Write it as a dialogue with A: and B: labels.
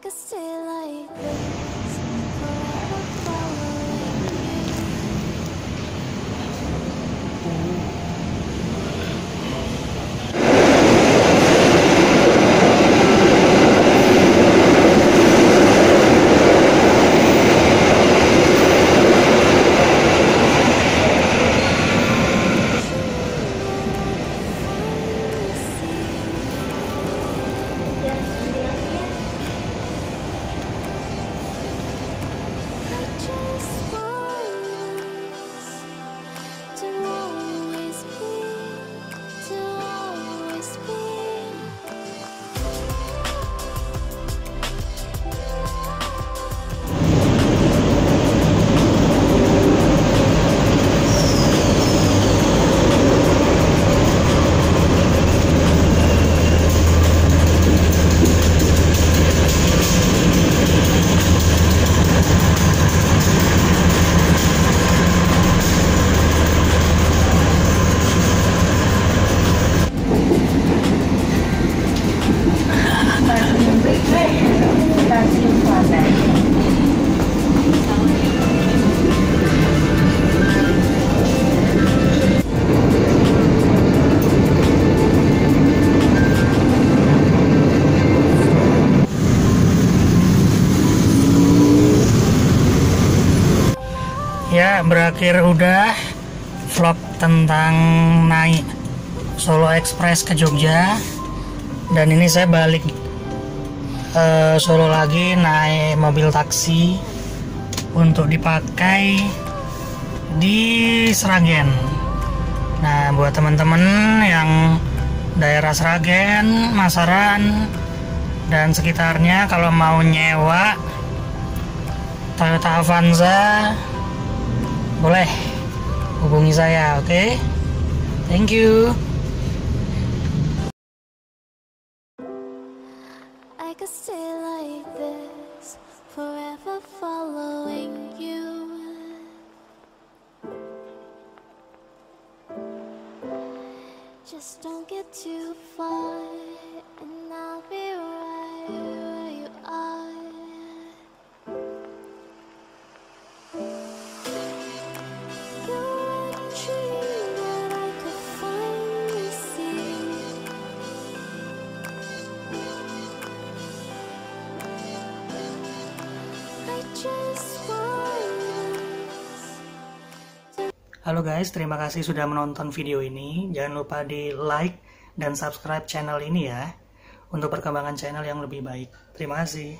A: Could stay like this
B: Berakhir udah vlog tentang naik Solo Express ke Jogja. Dan ini saya balik eh, Solo lagi naik mobil taksi untuk dipakai di Sragen. Nah, buat teman-teman yang daerah Sragen, Masaran, dan sekitarnya kalau mau nyewa Toyota Avanza boleh hubungi saya, oke? Thank you.
A: I could stay like this forever following you. Just don't get too far,
B: Halo guys, terima kasih sudah menonton video ini. Jangan lupa di like dan subscribe channel ini ya untuk perkembangan channel yang lebih baik. Terima kasih.